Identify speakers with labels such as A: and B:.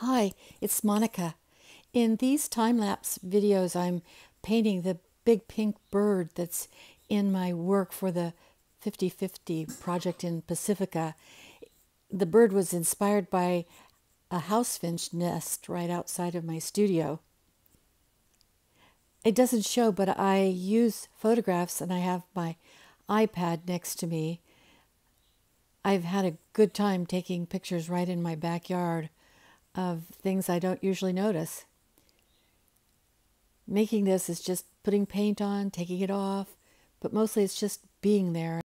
A: Hi, it's Monica. In these time-lapse videos, I'm painting the big pink bird that's in my work for the 50-50 project in Pacifica. The bird was inspired by a house finch nest right outside of my studio. It doesn't show, but I use photographs and I have my iPad next to me. I've had a good time taking pictures right in my backyard of things I don't usually notice. Making this is just putting paint on, taking it off, but mostly it's just being there.